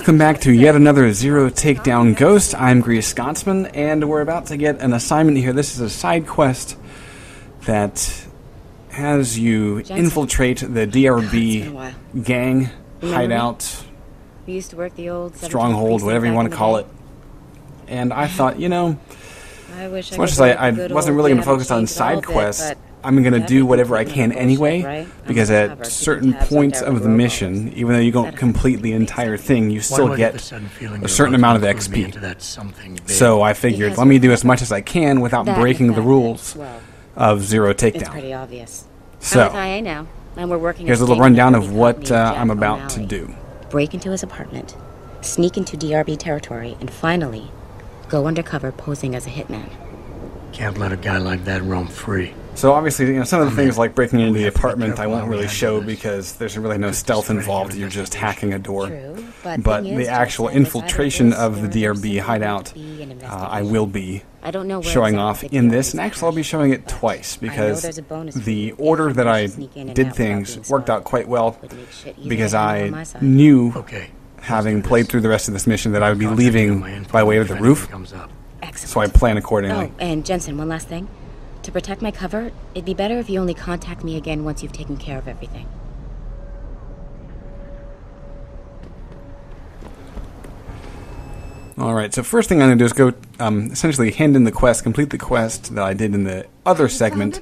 Welcome back to yet another Zero Takedown Ghost. I'm Greased Scotsman, and we're about to get an assignment here. This is a side quest that has you Jensen. infiltrate the It's been a DRB gang, Remember hideout, We used to work the old stronghold, whatever you want to call day. it. And I thought, you know, I wish as much as I, I wasn't really going to focus on and change it all side bit, quests, I'm going to do whatever I can bullshit, anyway. right? Because at certain points of the Robles. mission, even though you don't complete the entire thing, you still get the get sudden feeling a certain amount of XP. into that something big? So I figured, let me do as much as I can without breaking the rules Well, of Zero it's Takedown. pretty obvious. So, I'm with IA now, and we're working. Here's a little rundown of what uh, I'm about to do. Break into his apartment, sneak into DRB territory, and finally, go undercover posing as a hitman. Can't let a guy like that roam free. So obviously, you know, some of the things like breaking into the have to be apartment I won't really show because there's really no stealth involved. You're just hacking a door. But, But the actual Jensen, it's either infiltration of the DRB hideout, to be an uh, I will be I don't know showing off in this, is and actually I'll be showing it twice because there's a bonus for the order that I manage to sneak in and did things worked out quite well Would make shit easier because I on my side. knew, having played through the rest of this mission, that I would be Contact me on leaving by way of the roof, comes up. Excellent. so I plan accordingly. Oh, and Jensen, one last thing. To protect my cover, it'd be better if you only contact me again once you've taken care of everything. All right, so first thing I'm going to do is go um, essentially hand in the quest, complete the quest that I did in the other segment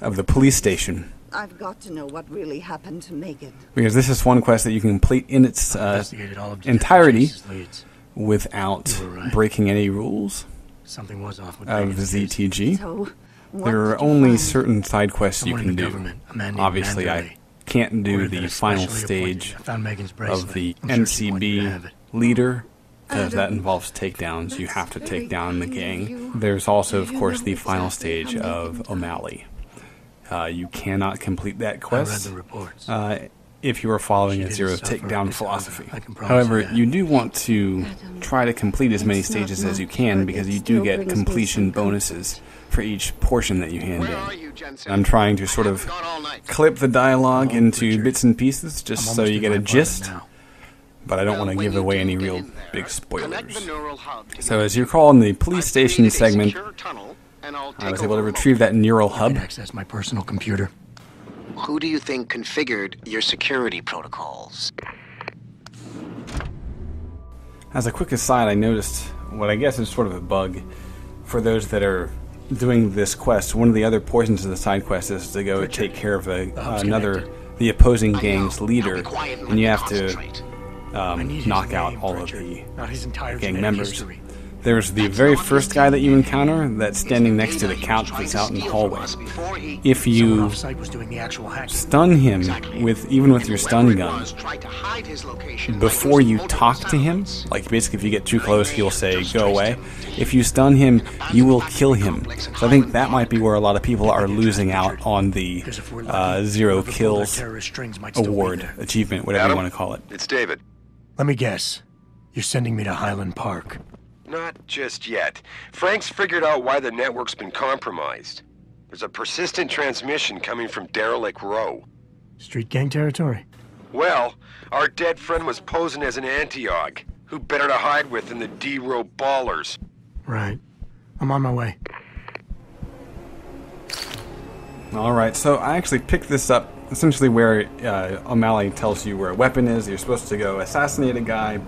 of the police station. I've got to know what really happened to Megan. Because this is one quest that you can complete in its uh, all of entirety Detective Chase's leads. without right. breaking any rules Something was off with of Megan's. ZTG. So, what There are only find? certain side quests you can do. a man named Obviously, I can't do Word the final stage found Megan's of the I'm sure she wanted you to have NCB leader because that involves takedowns. You have to take down the kind gang. There's also, of course, the final stage of O'Malley. Uh, you cannot complete that I read quest the reports. uh, if you are following She a zero suffer takedown philosophy. I can promise However, you you do want to try to complete as many stages as you can because you do get completion bonuses for each portion that you hand Where in. you, I'm trying to sort of Haven't gone all night. clip the dialogue oh, into Richard. bits and pieces just so you get a gist, but I don't Well, want to give away any real there, big spoilers. the neural hub to So as you computer. recall in the police station segment, tunnel, I'll I take was able to retrieve that neural hub. can access my personal computer. Who do you think configured your security protocols? As a quick aside, I noticed what I guess is sort of a bug for those that are doing this quest. One of the other portions of the side quest is to go take care of a, hub's another, connected. the opposing gang's leader, quiet and you have to um, need his knock out name, all Richard, of the not his entire gang members. history. There's the very first guy that you encounter that's standing next to the couch was that's out in the hallway. us before he- If you off-site was doing the actual hacking. stun him with even with your stun it gun was tried to hide his location by before you talk to him, like basically if you get too close, he'll say go away. If you stun him, you will kill him. So I think that might be where a lot of people are losing out on the Because if we're lucky, uh, zero whoever pulled our kills terrorist strings might still be award achievement, whatever you want to call it. It's David. Let me guess. You're sending me to Highland Park. Not just yet. Frank's figured out why the network's been compromised. There's a persistent transmission coming from Derelict Row. Street gang territory. Well, our dead friend was posing as an Antioch. Who better to hide with than the D-Row ballers? Right. I'm on my way. All right, so I actually picked this up essentially where uh, O'Malley tells you where a weapon is. You're supposed to go assassinate a guy,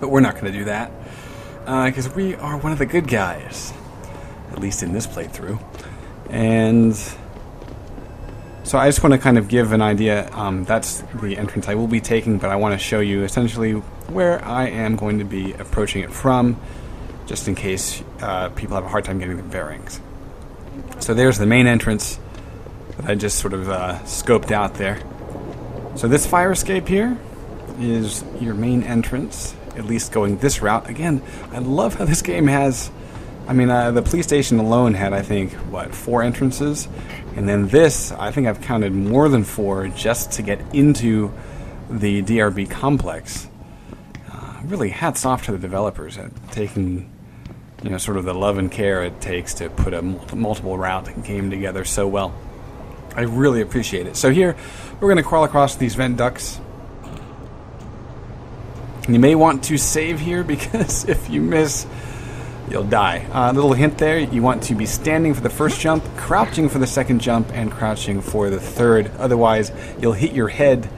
but we're not going to do that because we are one of the good guys, at least in this playthrough. And so I just want to kind of give an idea. Um, that's the entrance I will be taking, but I want to show you essentially where I am going to be approaching it from, just in case uh, people have a hard time getting their bearings. So there's the main entrance that I just sort of uh, scoped out there. So this fire escape here is your main entrance, at least going this route. Again, I love how this game has. I mean, uh, the police station alone had, I think, what, four entrances? And then this, I think I've counted more than four just to get into the DRB complex. Uh, really, hats off to the developers at taking you know, sort of the love and care it takes to put a multiple route game together so well. I really appreciate it. So here, we're going to crawl across these vent ducts. You may want to save here because if you miss, you'll die. A uh, little hint there you want to be standing for the first jump, crouching for the second jump, and crouching for the third. Otherwise, you'll hit your head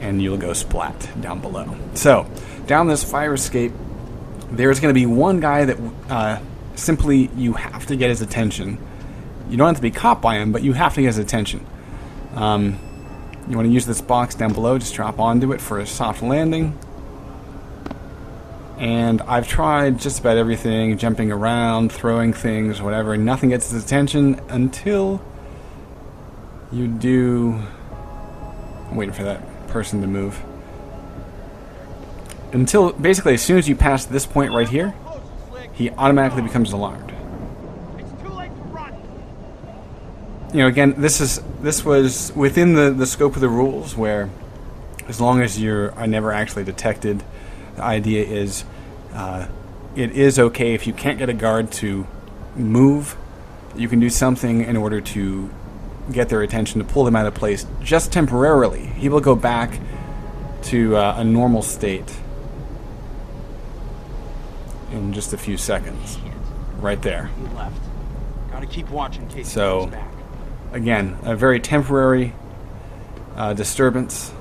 and you'll go splat down below. So, down this fire escape, there's going to be one guy that uh, simply you have to get his attention. You don't have to be caught by him, but you have to get his attention. Um, you want to use this box down below, just drop onto it for a soft landing. And I've tried just about everything, jumping around, throwing things, whatever. Nothing gets his attention until you do... I'm waiting for that person to move. Until, basically, as soon as you pass this point right here, he automatically becomes alarmed. You know, again, this is this was within the, the scope of the rules where as long as you're are never actually detected, the idea is uh, it is okay if you can't get a guard to move, you can do something in order to get their attention to pull them out of place just temporarily. He will go back to uh, a normal state in just a few seconds. Right there. He left. Gotta keep watching in case So- he comes back. Again, a very temporary uh, disturbance.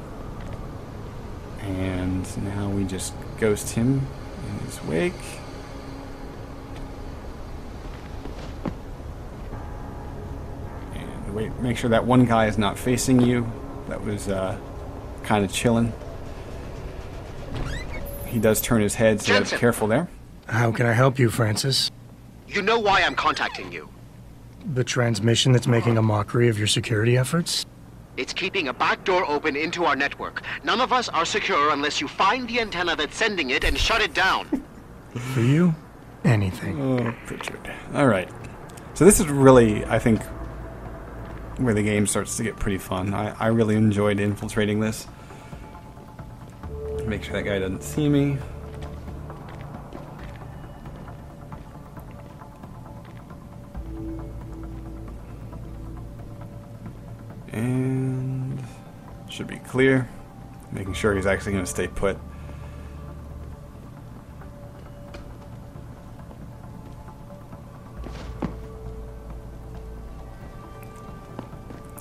And now we just ghost him in his wake. And wait, make sure that one guy is not facing you. That was uh, kind of chilling. He does turn his head, so that's Jensen. careful there. How can I help you, Francis? You know why I'm contacting you. The transmission that's making a mockery of your security efforts? It's keeping a back door open into our network. None of us are secure unless you find the antenna that's sending it and shut it down. For you, anything. Oh, Pritchard. All right. So this is really, I think, where the game starts to get pretty fun. I, I really enjoyed infiltrating this. Make sure that guy doesn't see me. Should be clear. Making sure he's actually going to stay put.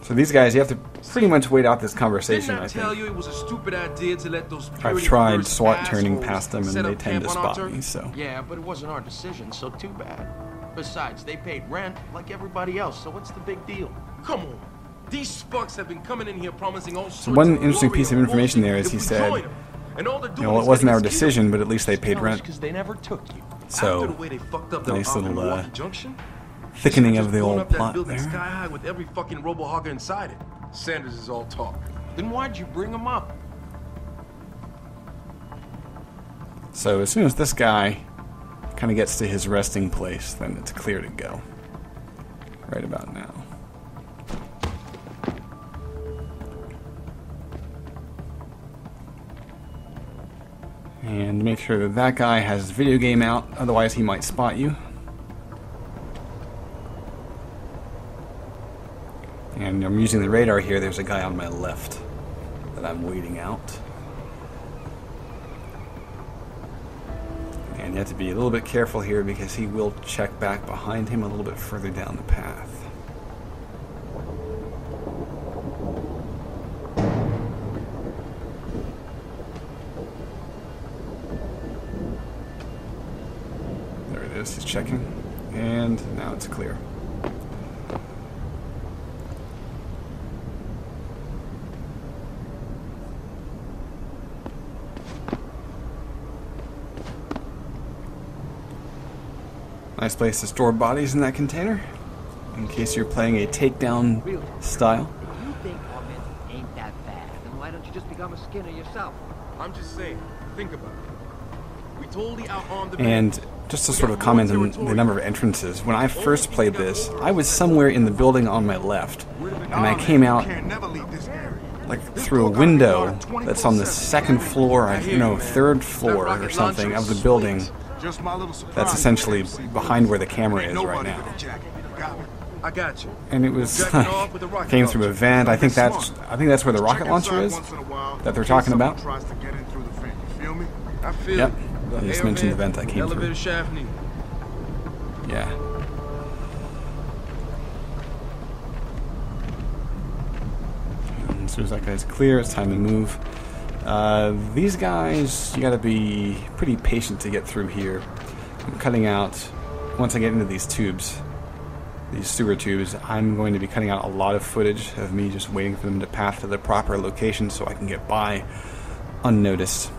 So these guys, you have to pretty much wait out this conversation. I, I tell think. you it was a stupid idea to let those I've tried SWAT turning past them, and they tend to spot me. So Yeah, but it wasn't our decision, so too bad. Besides, they paid rent like everybody else, so what's the big deal? Come on. These fucks have been coming in here promising all sorts one interesting piece of information there is he said, join 'em. And all they're you know, it wasn't our decision, but at least they paid rent. they never took you. So the way they fucked up nice little, uh, Junction, thickening of the old plot building there. sky high with every fucking robo-hogger inside it. Sanders is all talk. Then why'd you bring him up? So as soon as this guy kind of gets to his resting place, then it's clear to go. Right about now. And make sure that that guy has his video game out, otherwise he might spot you. And I'm using the radar here, there's a guy on my left that I'm waiting out. And you have to be a little bit careful here because he will check back behind him a little bit further down the path. There it is, he's checking. And now it's clear. Nice place to store bodies in that container. In case you're playing a takedown style. If you think Ahmed ain't that bad, then why don't you just become a skinner yourself? I'm just saying, think about it. We totally out-armed the And bandits. Just to sort of comment on the number of entrances, when I first played this, I was somewhere in the building on my left, and I came out like through a window that's on the second floor, I you know, third floor or something of the building. That's essentially behind where the camera is right now. I got you. And it was Jacking off with the like, came through a vent. I think that's I think that's where the rocket launcher is that they're talking about. Yep. I just mentioned the vent, I came elevator through. shaft. Yeah. And as soon as that guy's clear, it's time to move. Uh, these guys, you gotta be pretty patient to get through here. I'm cutting out, once I get into these tubes, these sewer tubes, I'm going to be cutting out a lot of footage of me just waiting for them to path to the proper location so I can get by unnoticed.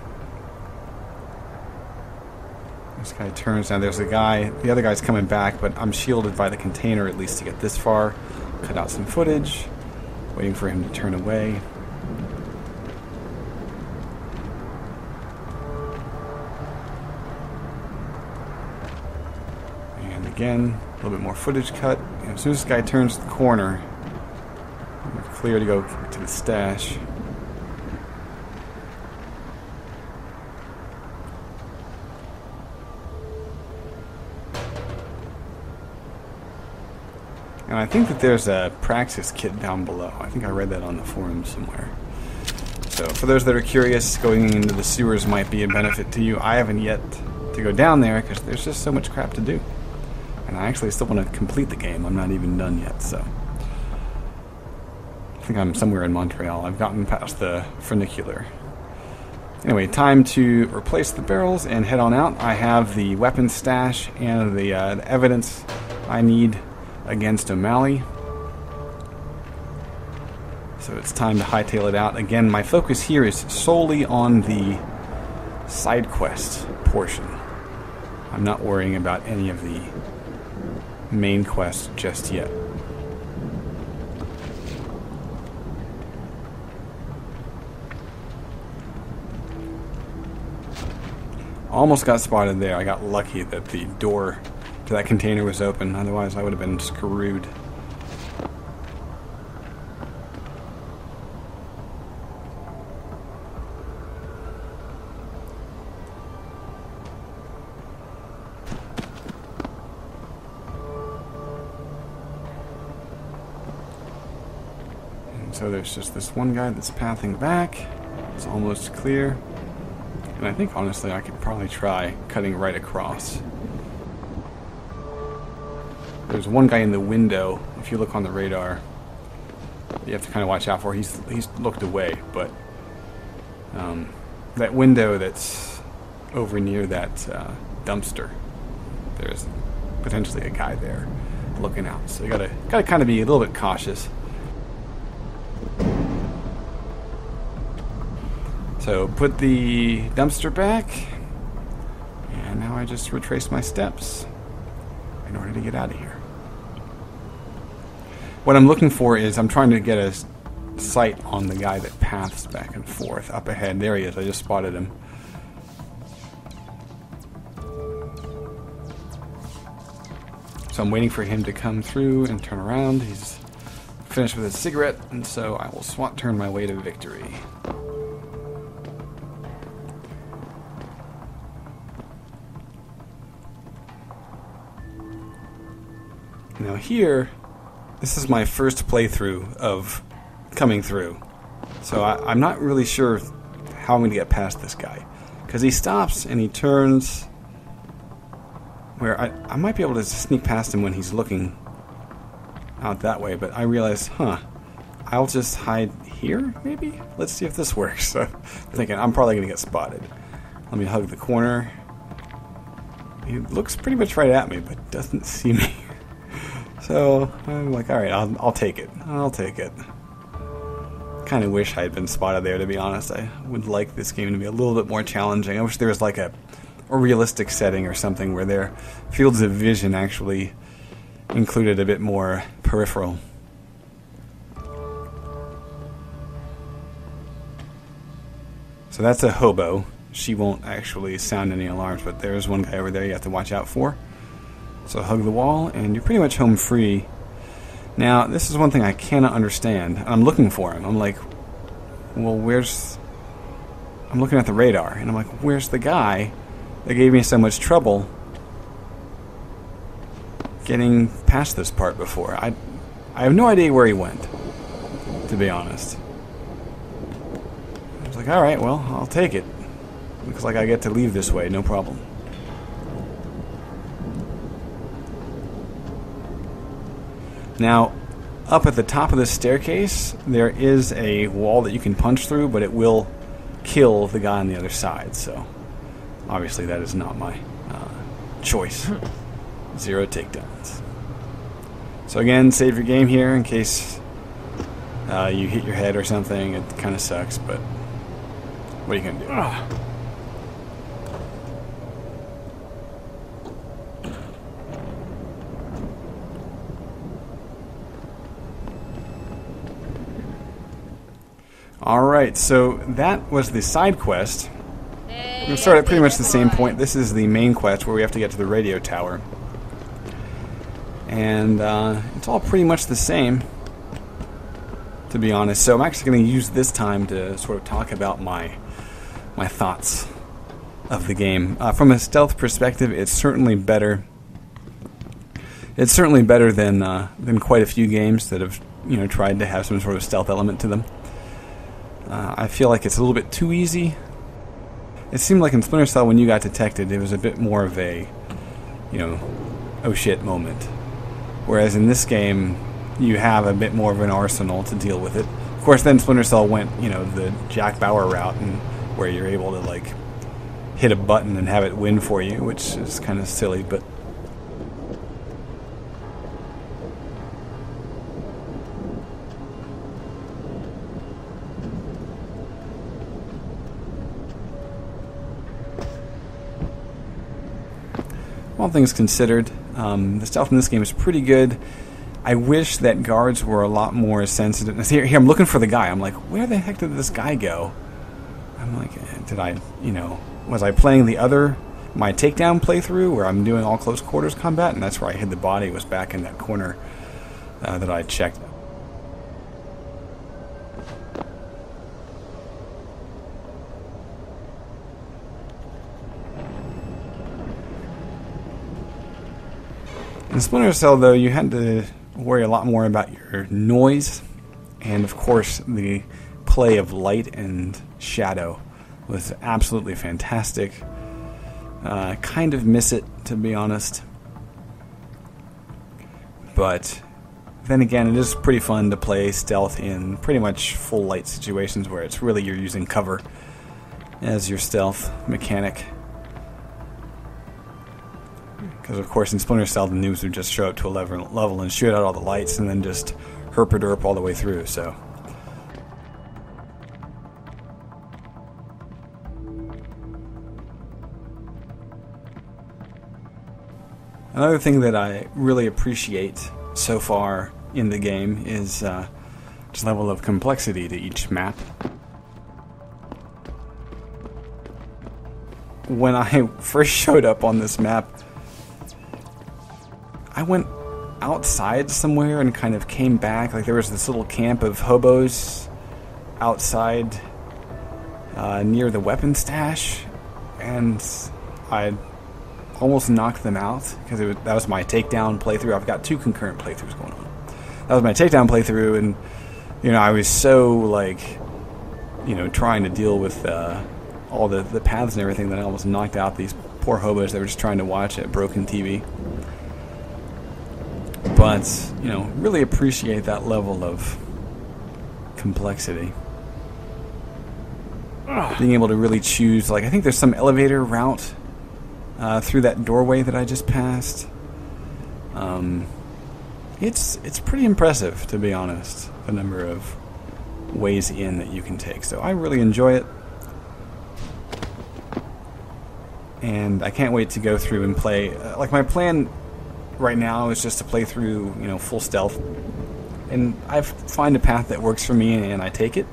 This guy turns now. There's a guy. The other guy's coming back, but I'm shielded by the container at least to get this far. Cut out some footage, waiting for him to turn away. And again, a little bit more footage cut. And as soon as this guy turns the corner, we're clear to go to the stash. And I think that there's a Praxis kit down below. I think I read that on the forum somewhere. So, for those that are curious, going into the sewers might be a benefit to you. I haven't yet to go down there because there's just so much crap to do. And I actually still want to complete the game. I'm not even done yet, so. I think I'm somewhere in Montreal. I've gotten past the funicular. Anyway, time to replace the barrels and head on out. I have the weapon stash and the, uh, the evidence I need against O'Malley. So it's time to hightail it out. Again, my focus here is solely on the side quest portion. I'm not worrying about any of the main quests just yet. Almost got spotted there. I got lucky that the door to that container was open. Otherwise, I would have been screwed. And so there's just this one guy that's pathing back. It's almost clear. And I think honestly I could probably try cutting right across. There's one guy in the window, if you look on the radar, you have to kind of watch out for. He's he's looked away, but um, that window that's over near that uh, dumpster, there's potentially a guy there looking out. So you gotta gotta kind of be a little bit cautious. So put the dumpster back, and now I just retrace my steps in order to get out of here. What I'm looking for is I'm trying to get a sight on the guy that paths back and forth up ahead. There he is. I just spotted him. So I'm waiting for him to come through and turn around. He's finished with his cigarette, and so I will swat turn my way to victory. Now here, this is my first playthrough of coming through. So I, I'm not really sure how I'm going to get past this guy. Because he stops and he turns where I, I might be able to sneak past him when he's looking out that way, but I realize, huh, I'll just hide here, maybe? Let's see if this works. I'm thinking I'm probably going to get spotted. Let me hug the corner. He looks pretty much right at me, but doesn't see me. So I'm like, all right, I'll, I'll take it. I'll take it. Kind of wish I had been spotted there, to be honest. I would like this game to be a little bit more challenging. I wish there was like a, a realistic setting or something where their fields of vision actually included a bit more peripheral. So that's a hobo. She won't actually sound any alarms, but there's one guy over there you have to watch out for. So hug the wall, and you're pretty much home free. Now, this is one thing I cannot understand. I'm looking for him. I'm like, well, where's. I'm looking at the radar, and I'm like, where's the guy that gave me so much trouble getting past this part before? I, I have no idea where he went, to be honest. I was like, alright, well, I'll take it. looks like I get to leave this way, no problem. Now, up at the top of the staircase, there is a wall that you can punch through, but it will kill the guy on the other side, so obviously that is not my uh, choice. Zero takedowns. So again, save your game here in case uh, you hit your head or something. It kind of sucks, but what are you going to do? Alright, so that was the side quest. We're going to start at pretty much the same point. This is the main quest where we have to get to the radio tower. And uh, it's all pretty much the same, to be honest. So I'm actually going to use this time to sort of talk about my my thoughts of the game. Uh, from a stealth perspective, it's certainly better. It's certainly better than uh, than quite a few games that have you know tried to have some sort of stealth element to them. Uh, I feel like it's a little bit too easy. It seemed like in Splinter Cell when you got detected, it was a bit more of a, you know, oh shit moment. Whereas in this game, you have a bit more of an arsenal to deal with it. Of course, then Splinter Cell went, you know, the Jack Bauer route, and where you're able to like hit a button and have it win for you, which is kind of silly, but all things considered, um, the stealth in this game is pretty good. I wish that guards were a lot more sensitive. Here, here, I'm looking for the guy. I'm like, where the heck did this guy go? I'm like, eh, did I, you know, was I playing the other, my takedown playthrough where I'm doing all close quarters combat? And that's where I hid the body, was back in that corner uh, that I checked. In Splinter Cell, though, you had to worry a lot more about your noise, and of course, the play of light and shadow was absolutely fantastic. Uh, kind of miss it, to be honest. But then again, it is pretty fun to play stealth in pretty much full light situations where it's really you're using cover as your stealth mechanic. Because, of course, in Splinter Cell, the noobs would just show up to a level, and shoot out all the lights and then just herp a derp all the way through, so. Another thing that I really appreciate so far in the game is uh, just level of complexity to each map. When I first showed up on this map, went outside somewhere and kind of came back. Like there was this little camp of hobos outside uh, near the weapon stash, and I almost knocked them out because that was my takedown playthrough. I've got two concurrent playthroughs going on. That was my takedown playthrough, and you know I was so like, you know, trying to deal with uh, all the the paths and everything that I almost knocked out these poor hobos that were just trying to watch a broken TV. But you know, really appreciate that level of complexity. Being able to really choose, like I think there's some elevator route uh, through that doorway that I just passed. Um, it's it's pretty impressive, to be honest, the number of ways in that you can take. So I really enjoy it, and I can't wait to go through and play. Uh, like my plan right now is just to play through, you know, full stealth, and I find a path that works for me, and I take it.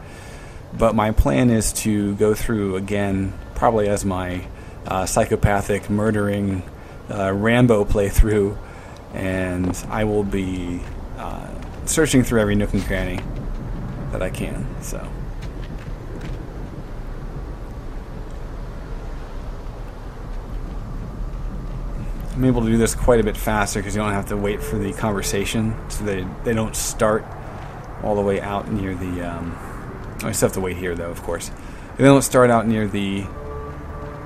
But my plan is to go through again, probably as my uh, psychopathic, murdering uh, Rambo playthrough, and I will be uh, searching through every nook and cranny that I can. So. I'm able to do this quite a bit faster because you don't have to wait for the conversation, so they they don't start all the way out near the. Um, I still have to wait here, though, of course. They don't start out near the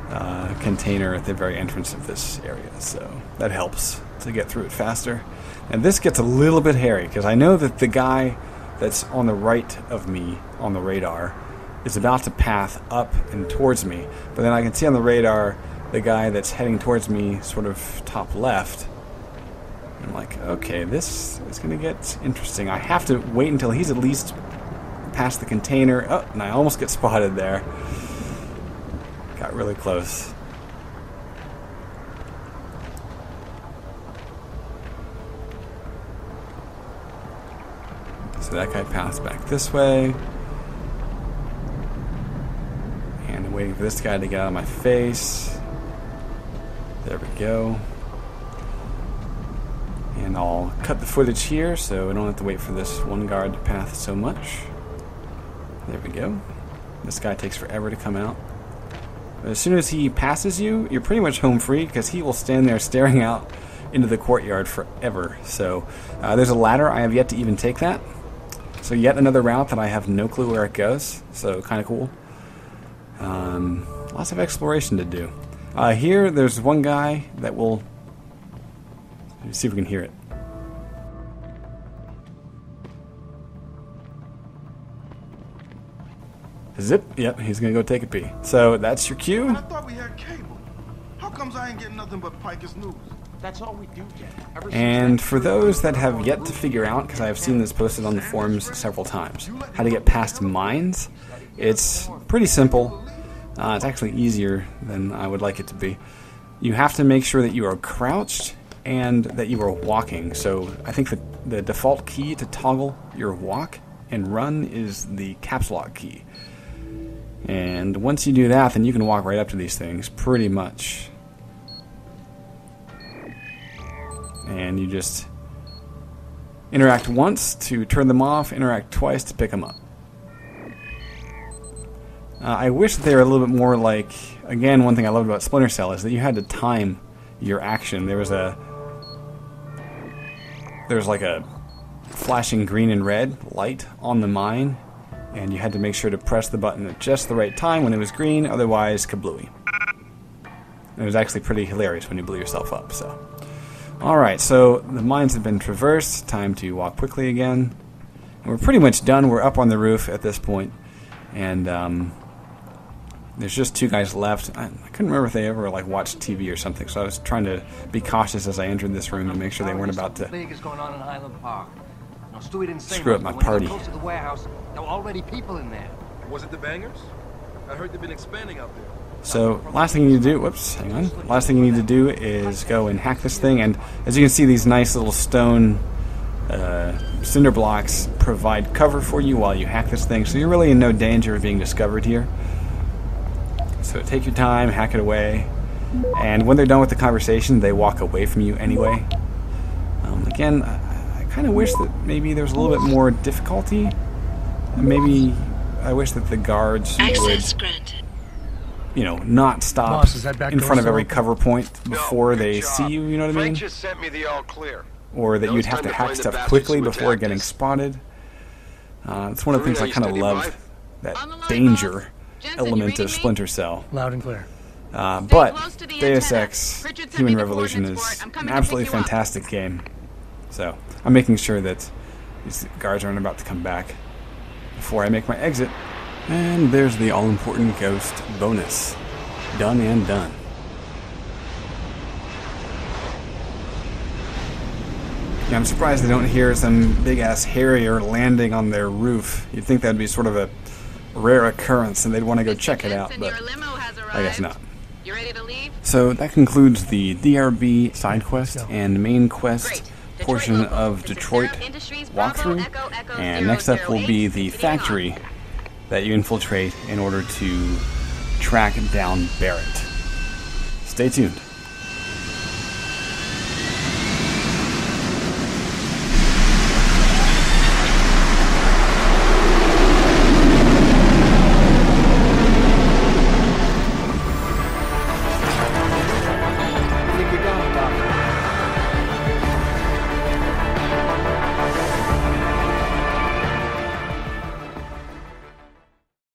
uh, container at the very entrance of this area, so that helps to get through it faster. And this gets a little bit hairy because I know that the guy that's on the right of me on the radar is about to path up and towards me, but then I can see on the radar the guy that's heading towards me, sort of top left. I'm like, okay, this is going to get interesting. I have to wait until he's at least past the container. Oh, and I almost get spotted there. Got really close. So that guy passed back this way. And I'm waiting for this guy to get out of my face. There we go. And I'll cut the footage here so I don't have to wait for this one guard to path so much. There we go. This guy takes forever to come out. But as soon as he passes you, you're pretty much home free because he will stand there staring out into the courtyard forever. So uh, there's a ladder. I have yet to even take that. So yet another route that I have no clue where it goes. So kind of cool. Um, lots of exploration to do. Uh, here, there's one guy that will. Let's see if we can hear it. Zip. Yep, he's gonna go take a pee. So that's your cue. I thought we had cable. How comes I ain't getting nothing but Picus news? That's all we do get. Ever And for those that have yet to figure out, because I have seen this posted on the forums several times, how to get past mines, it's pretty simple. Uh, it's actually easier than I would like it to be. You have to make sure that you are crouched and that you are walking. So I think the, the default key to toggle your walk and run is the caps lock key. And once you do that, then you can walk right up to these things pretty much. and you just interact once to turn them off, interact twice to pick them up. Uh, I wish they were a little bit more like. Again, one thing I loved about Splinter Cell is that you had to time your action. There was a there was like a flashing green and red light on the mine, and you had to make sure to press the button at just the right time when it was green, otherwise kablooey. It was actually pretty hilarious when you blew yourself up. So. Alright, so the mines have been traversed. Time to walk quickly again. We're pretty much done. We're up on the roof at this point. And um, there's just two guys left. I, I couldn't remember if they ever like watched TV or something, so I was trying to be cautious as I entered this room to make sure they weren't about to. Big is going on in Highland Park. Now, Stewie didn't say Screw up my party. he close to the warehouse, there were already people in there. Was it the bangers? I heard they've been expanding out there. So last thing you need to do, whoops, hang on. Last thing you need to do is go and hack this thing, and as you can see, these nice little stone uh, cinder blocks provide cover for you while you hack this thing. So you're really in no danger of being discovered here. So take your time, hack it away, and when they're done with the conversation, they walk away from you anyway. Um, again, I, I kind of wish that maybe there was a little bit more difficulty. Maybe I wish that the guards Access would granted. you know, not stop Boss, is that back in front of every open? cover point before No, they job. see you, you know what I mean? just sent me the all clear. Or that Now you'd have to to hack stuff quickly before getting spotted. Uh, it's one of the things I kind of love, standing that On the line, danger boss. Jensen, you element of me? Splinter Cell. Loud and clear. Uh, but close to the Deus. Ex Human Revolution is coordinates for it. I'm an absolutely pick up. fantastic game. So I'm making sure that these guards aren't about to come back before I make my exit. And there's the all important ghost bonus. Done and done. Yeah, I'm surprised they don't hear some big ass Harrier landing on their roof. You'd think that'd be sort of a rare occurrence and they'd want to go check it out, but I guess not. You ready to leave? So that concludes the DRB side quest and main quest Great. Portion local. of This Detroit Zero Industries, Bravo, walkthrough. Echo, Echo, And next up will be the factory that you infiltrate in order to track down Barrett. Stay tuned.